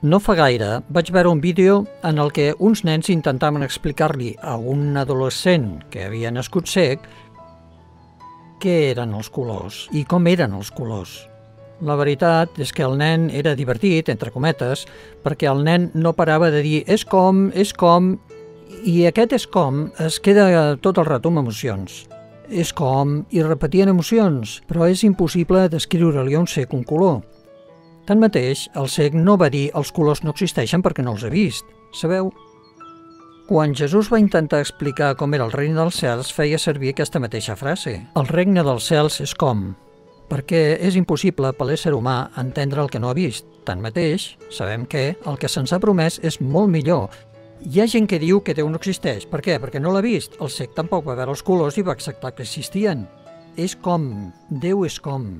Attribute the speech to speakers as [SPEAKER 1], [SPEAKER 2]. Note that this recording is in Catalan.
[SPEAKER 1] No fa gaire vaig veure un vídeo en el que uns nens intentaven explicar-li a un adolescent que havia nascut cec què eren els colors i com eren els colors. La veritat és que el nen era divertit, entre cometes, perquè el nen no parava de dir és com, és com, i aquest és com es queda tot el rato amb emocions. És com, i repetien emocions, però és impossible descriure-li un cec un color. Tanmateix, el cec no va dir els colors no existeixen perquè no els ha vist. Sabeu? Quan Jesús va intentar explicar com era el regne dels cels, feia servir aquesta mateixa frase. El regne dels cels és com, perquè és impossible per l'ésser humà entendre el que no ha vist. Tanmateix, sabem que el que se'ns ha promès és molt millor. Hi ha gent que diu que Déu no existeix. Per què? Perquè no l'ha vist. El cec tampoc va veure els colors i va acceptar que existien. És com. Déu és com.